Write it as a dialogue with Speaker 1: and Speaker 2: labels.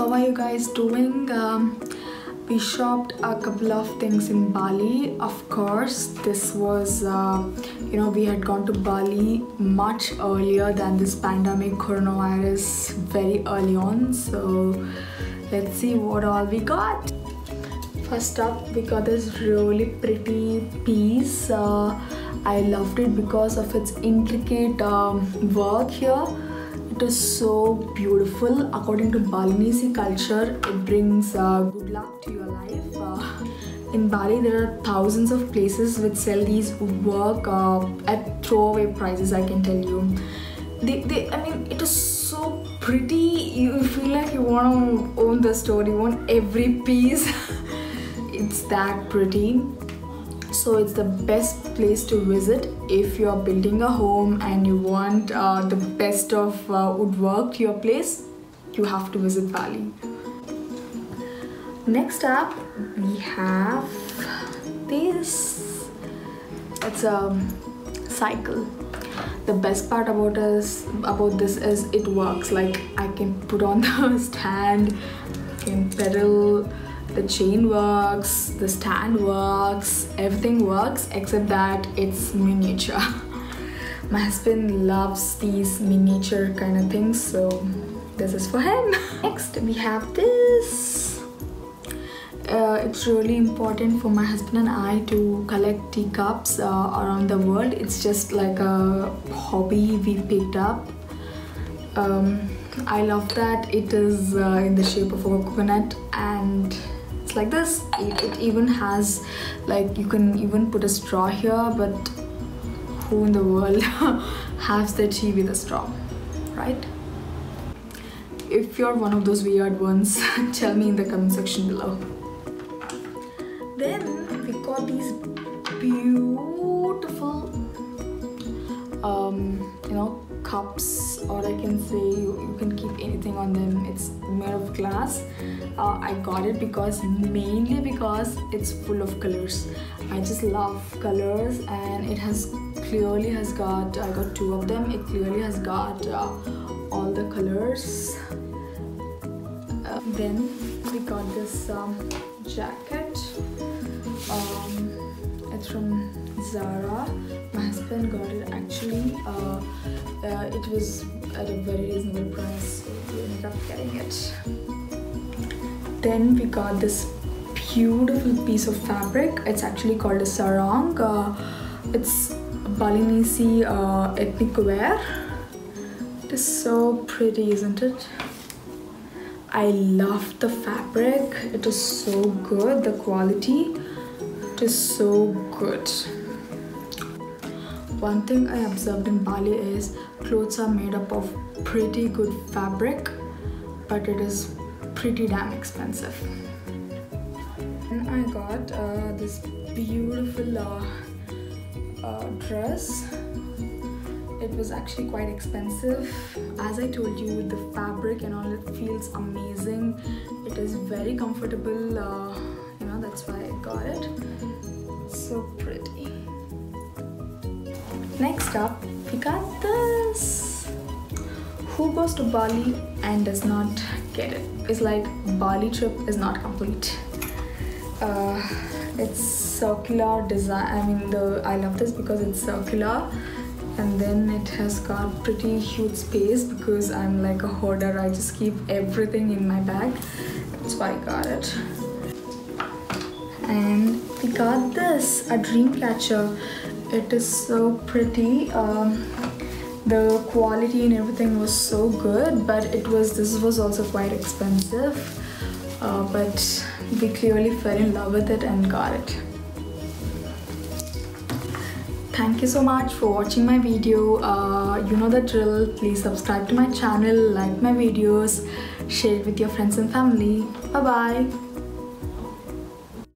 Speaker 1: How are you guys doing? Um, we shopped a couple of things in Bali. Of course, this was, uh, you know, we had gone to Bali much earlier than this pandemic coronavirus very early on. So, let's see what all we got. First up, we got this really pretty piece. Uh, I loved it because of its intricate um, work here it is so beautiful. According to Balinese culture, it brings uh, good luck to your life. Uh, in Bali, there are thousands of places which sell these woodwork uh, at throwaway prices. I can tell you. They, they, I mean, it is so pretty. You feel like you want to own the store. You want every piece. it's that pretty so it's the best place to visit if you're building a home and you want uh, the best of uh, woodwork to your place you have to visit Bali. Next up we have this. It's a cycle. The best part about us about this is it works. Like I can put on the stand can pedal the chain works the stand works everything works except that it's miniature my husband loves these miniature kind of things so this is for him next we have this uh, it's really important for my husband and I to collect teacups uh, around the world. It's just like a hobby we picked up. Um, I love that it is uh, in the shape of a coconut and it's like this. It, it even has like you can even put a straw here but who in the world has the tea with a straw right? If you're one of those weird ones tell me in the comment section below. Then we got these beautiful um you know cups or I can say you, can keep anything on them. It's made of glass. Uh, I got it because mainly because it's full of colors. I just love colors and it has clearly has got I got two of them. It clearly has got uh, all the colors. Uh, then we got this um, jacket. Um, from Zara. My husband got it actually uh, uh, it was at a very reasonable price so we ended up getting it. Then we got this beautiful piece of fabric. It's actually called a sarong. Uh, it's Balinese uh, ethnic wear. It is so pretty isn't it? I love the fabric. It is so good the quality it is so good one thing I observed in Bali is clothes are made up of pretty good fabric, but it is pretty damn expensive. And I got uh, this beautiful uh, uh, dress. It was actually quite expensive. As I told you, the fabric and all, it feels amazing. It is very comfortable, uh, that's why I got it. So pretty. Next up, we got this. Who goes to Bali and does not get it? It's like Bali trip is not complete. Uh, it's circular design. I mean, the I love this because it's circular, and then it has got pretty huge space because I'm like a hoarder. I just keep everything in my bag. That's why I got it. And we got this a dream catcher. It is so pretty. Um, the quality and everything was so good but it was this was also quite expensive. Uh, but we clearly fell in love with it and got it. Thank you so much for watching my video. Uh, you know the drill. Please subscribe to my channel like my videos share it with your friends and family. Bye bye